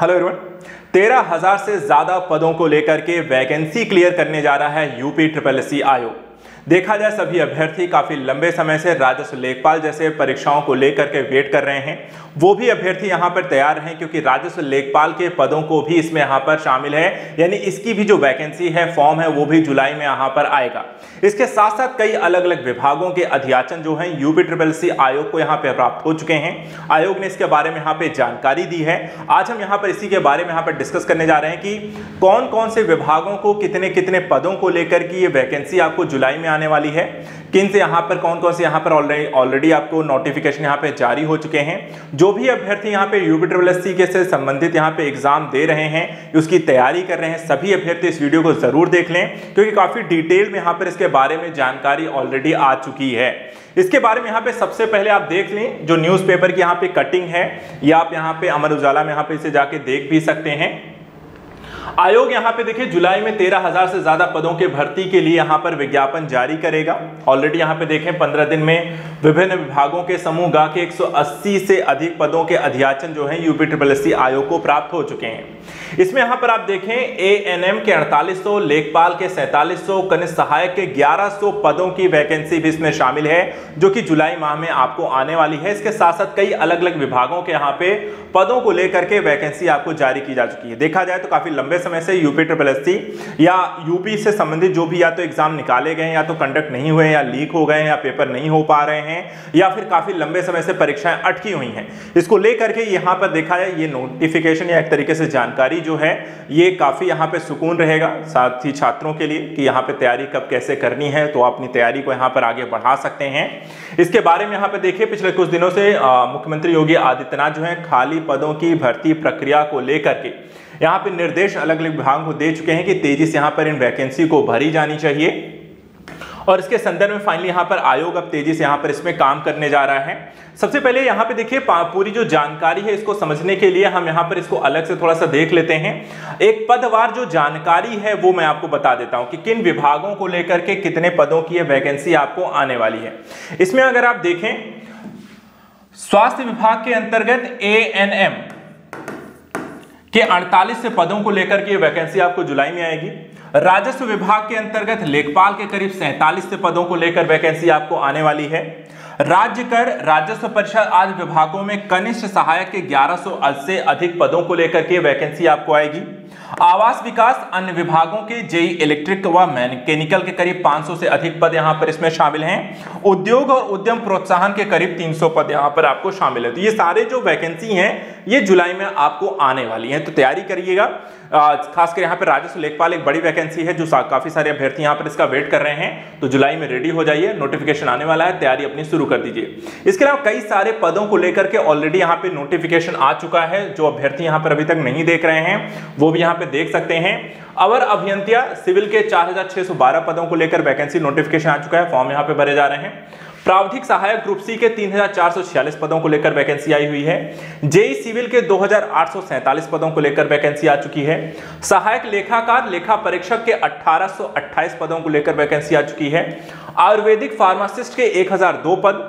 Hello everyone तेरह हज़ार से ज़्यादा पदों को लेकर के वैकेंसी क्लियर करने जा रहा है यूपी ट्रिपल एस आयोग देखा जाए, सभी अभ्यर्थी काफ़ी लंबे समय से राजस्व लेखपाल जैसे परीक्षाओं को लेकर के वेट कर रहे हैं। वो भी अभ्यर्थी यहाँ पर तैयार हैं, क्योंकि राजस्व लेखपाल के पदों को भी इसमें यहाँ पर शामिल है। यानी इसकी भी जो वैकेंसी है, फॉर्म है, वो भी जुलाई में यहाँ पर आएगा। इसके साथ साथ कई अलग अलग विभागों के अध्याचन जो है यूपी ट्रिपल सी आयोग को यहाँ पे प्राप्त हो चुके हैं। आयोग ने इसके बारे में यहाँ पे जानकारी दी है। आज हम यहाँ पर इसी के बारे में यहाँ पर डिस्कस करने जा रहे हैं कि कौन कौन से विभागों को कितने कितने पदों को लेकर की ये वैकेंसी आपको जुलाई में आने वाली है। किन से यहाँ पर, कौन कौन से यहाँ पर ऑलरेडी ऑलरेडी आपको नोटिफिकेशन यहाँ पे जारी हो चुके हैं। जो भी अभ्यर्थी यहाँ पे यूपी ट्रिपल एस के से संबंधित यहाँ पे एग्ज़ाम दे रहे हैं, उसकी तैयारी कर रहे हैं, सभी अभ्यर्थी इस वीडियो को ज़रूर देख लें, क्योंकि काफ़ी डिटेल में यहाँ पर इसके बारे में जानकारी ऑलरेडी आ चुकी है। इसके बारे में यहाँ पे सबसे पहले आप देख लें, जो न्यूज़पेपर की यहाँ पे कटिंग है, या आप यहाँ पे अमर उजाला में यहाँ पे इसे जाके देख भी सकते हैं। आयोग यहाँ पे देखिए, जुलाई में तेरह हज़ार से ज़्यादा पदों के भर्ती के लिए यहाँ पर विज्ञापन जारी करेगा। ऑलरेडी यहाँ पे देखें, पंद्रह दिन में विभिन्न विभागों के समूह गा के 180 से अधिक पदों के अध्याचन जो है, यूपी ट्रिपल एस आयोग को प्राप्त हो चुके हैं। इसमें यहाँ पर आप देखें ए एन एम के 4800 लेखपाल के 4700 कनिष्ठ सहायक के 1100 पदों की वैकेंसी भी इसमें शामिल है, जो कि जुलाई माह में आपको आने वाली है। इसके साथ साथ कई अलग अलग विभागों के यहाँ पे पदों को लेकर के वैकेंसी आपको जारी की जा चुकी है। देखा जाए तो काफ़ी लंबे समय से यूपी ट्रिपल एस या यूपी से संबंधित जो भी या तो एग्ज़ाम निकाले गए या तो कंडक्ट नहीं हुए या लीक हो गए या पेपर नहीं हो पा रहे हैं, या फिर काफ़ी लंबे समय से परीक्षाएँ अटकी हुई हैं। इसको लेकर के यहाँ पर देखा जाए, ये नोटिफिकेशन या एक तरीके से जानकारी जो है, ये काफ़ी यहाँ पे सुकून रहेगा साथ ही छात्रों के लिए कि यहाँ पे तैयारी कब कैसे करनी है तो अपनी तैयारी को यहाँ पर आगे बढ़ा सकते हैं। इसके बारे में यहाँ पे देखिए, पिछले कुछ दिनों से मुख्यमंत्री योगी आदित्यनाथ जो है, खाली पदों की भर्ती प्रक्रिया को लेकर के यहाँ पे निर्देश अलग अलग विभागों को दे चुके हैं कि तेज़ी से यहाँ पर इन वैकेंसी को भरी जानी चाहिए। और इसके संदर्भ में फाइनली यहाँ पर आयोग अब तेज़ी से यहाँ पर इसमें काम करने जा रहा है। सबसे पहले यहाँ पे देखिए पूरी जो जानकारी है इसको समझने के लिए हम यहाँ पर इसको अलग से थोड़ा सा देख लेते हैं। एक पदवार जो जानकारी है वो मैं आपको बता देता हूँ कि किन विभागों को लेकर के कितने पदों की वैकेंसी आपको आने वाली है। इसमें अगर आप देखें, स्वास्थ्य विभाग के अंतर्गत ए एन एम के 48 से पदों को लेकर के वैकेंसी आपको जुलाई में आएगी। राजस्व विभाग के अंतर्गत लेखपाल के करीब सैंतालीस से पदों को लेकर वैकेंसी आपको आने वाली है। राज्य कर राजस्व परिषद आदि विभागों में कनिष्ठ सहायक के 1100 से अधिक पदों को लेकर के वैकेंसी आपको आएगी। आवास विकास अन्य विभागों के जेई इलेक्ट्रिक व मैकेनिकल के करीब 500 से अधिक पद यहाँ पर इसमें शामिल हैं। उद्योग और उद्यम प्रोत्साहन के करीब 300 पद यहाँ पर आपको शामिल है। तो ये सारे जो वैकेंसी हैं, ये जुलाई में आपको आने वाली हैं। तो तैयारी करिएगा। खासकर यहाँ पर राजस्व लेखपाल एक बड़ी वैकेंसी है, जो काफ़ी सारे अभ्यर्थी यहाँ पर इसका वेट कर रहे हैं। तो जुलाई में रेडी हो जाइए, नोटिफिकेशन आने वाला है, तैयारी अपनी शुरू कर दीजिए। इसके अलावा कई सारे पदों को लेकर के ऑलरेडी यहाँ पे नोटिफिकेशन आ चुका है, जो अभ्यर्थी यहाँ पर अभी तक नहीं देख रहे हैं। वो भी यहाँ पे देख सकते हैं। अवर अभियंतिया सिविल के 4612 पदों को लेकर वैकेंसी नोटिफिकेशन आ चुका है। फॉर्म यहाँ पे भरे जा रहे हैं। प्रावधिक सहायक ग्रुप सी के तीन पदों को लेकर वैकेंसी आई हुई है। जेई सिविल के दो पदों को लेकर वैकेंसी आ चुकी है। सहायक लेखाकार, लेखा परीक्षक के 1828 पदों को लेकर वैकेंसी आ चुकी है। आयुर्वेदिक फार्मासिस्ट के 1002 पद।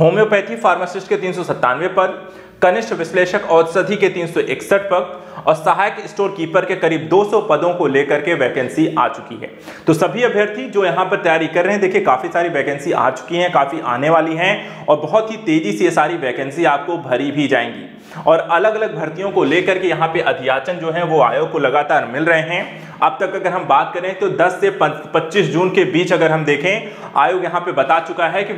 होम्योपैथी फार्मासिस्ट के तीन सौ सत्तानवे पद। कनिष्ठ विश्लेषक औषधि के तीन सौ इकसठ पद और सहायक स्टोर कीपर के करीब 200 पदों को लेकर के वैकेंसी आ चुकी है। तो सभी अभ्यर्थी जो यहाँ पर तैयारी कर रहे हैं, देखिए, काफ़ी सारी वैकेंसी आ चुकी हैं, काफ़ी आने वाली हैं और बहुत ही तेज़ी से ये सारी वैकेंसी आपको भरी भी जाएँगी। और अलग अलग भर्तियों को लेकर के यहाँ पे अध्याचन जो है, वो आयोग को लगातार मिल रहे हैं। अब तक अगर हम बात करें तो 10 से 25 जून के बीच अगर हम देखें, आयोग यहाँ पे बता चुका है कि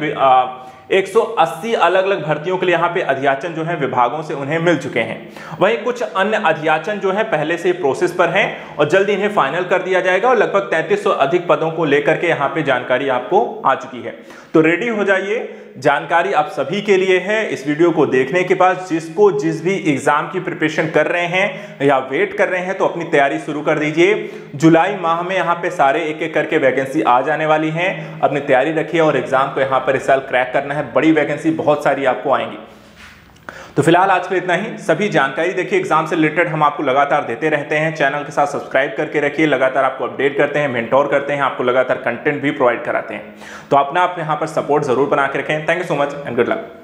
180 अलग अलग भर्तियों के लिए यहाँ पे अध्याचन जो है, विभागों से उन्हें मिल चुके हैं। वहीं कुछ अन्य अध्याचन जो है, पहले से प्रोसेस पर हैं और जल्दी इन्हें फाइनल कर दिया जाएगा और लगभग 3300 अधिक पदों को लेकर के यहाँ पे जानकारी आपको आ चुकी है। तो रेडी हो जाइए। जानकारी आप सभी के लिए है। इस वीडियो को देखने के बाद जिसको जिस भी एग्ज़ाम की प्रिपरेशन कर रहे हैं या वेट कर रहे हैं तो अपनी तैयारी शुरू कर दीजिए। जुलाई माह में यहाँ पे सारे एक एक करके वैकेंसी आ जाने वाली हैं। अपनी तैयारी रखिए और एग्ज़ाम को यहाँ पर इस साल क्रैक करना है, बड़ी वैकेंसी बहुत सारी आपको आएँगी। तो फ़िलहाल आज के इतना ही। सभी जानकारी देखिए एग्ज़ाम से रिलेटेड हम आपको लगातार देते रहते हैं। चैनल के साथ सब्सक्राइब करके रखिए, लगातार आपको अपडेट करते हैं मेंटोर करते हैं, आपको लगातार कंटेंट भी प्रोवाइड कराते हैं। तो अपना आप यहाँ पर सपोर्ट ज़रूर बना के रखें। Thank you so much and good luck